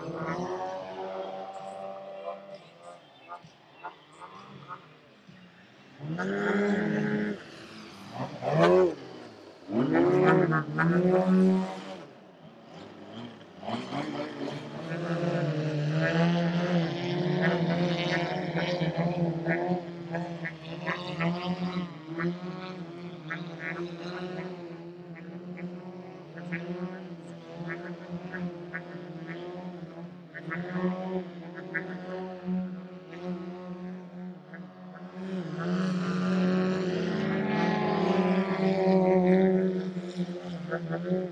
Oh, you.